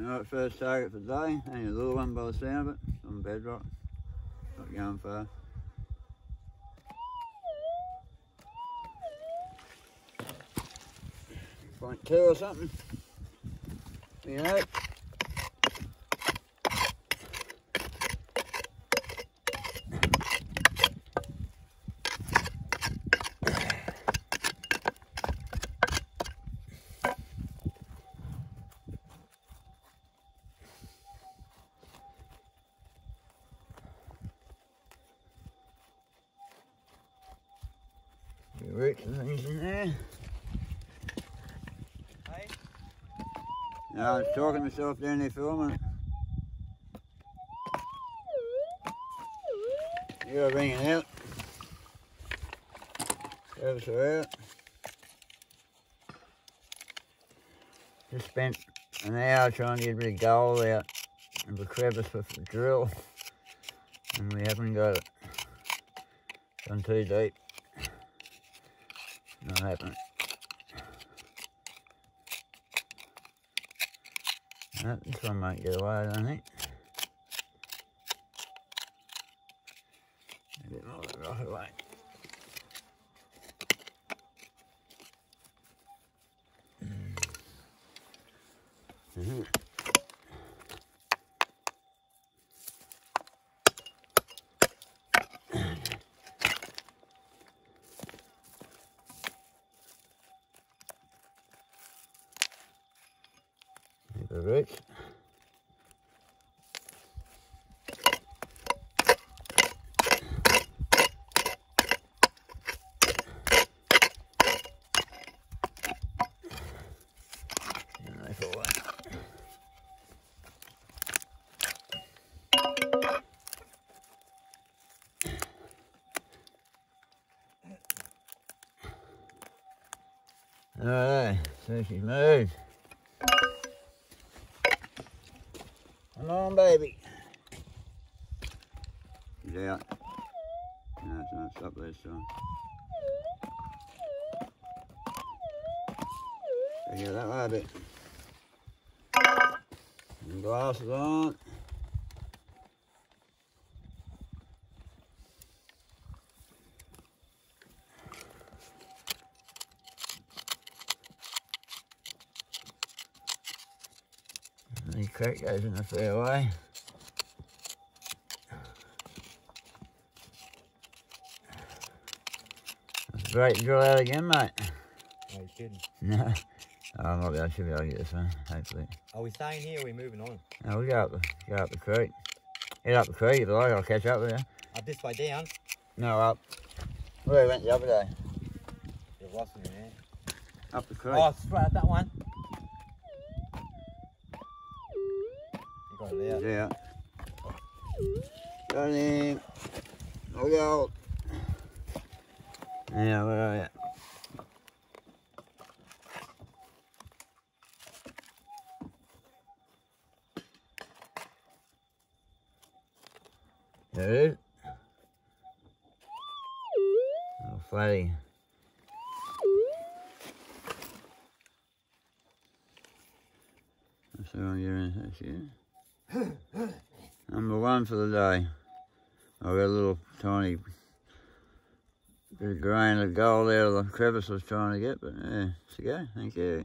Alright, first target for the day. Only a little one by the sound of it. On bedrock. Not going far. Point two or something. Know. Your roots and things in there. Hey? No, I was talking to myself down there filming. You're ringing out. Service are out. Just spent an hour trying to get a bit of gold out of the crevice with the drill. And we haven't got it. Gone too deep. Not happening. This one might get away, I don't think. A bit more right away. Mhm. And they. Alright, so she's moved. Come on, baby. She's out. No, it's not. Stop there, son. It that a. And glasses on. The creek goes in the fairway. That's a great drill out again, mate. No, you kidding. No. Oh, I might be, I should be able to get this one, hopefully. Are we staying here or are we moving on? No, we go up the, go up the creek. Head up the creek if you like, I'll catch up with you. Up this way down. No, up. Where we went the other day. Was in there. Up the oh, creek. Oh, straight up that one. It there. Yeah. Him. Look out. Yeah, where are you? There it is. Oh, flatty. That's all you're in. That's it. Number one for the day. I've got a little tiny bit of grain of gold out of the crevice I was trying to get, but yeah, it's a go. Thank you.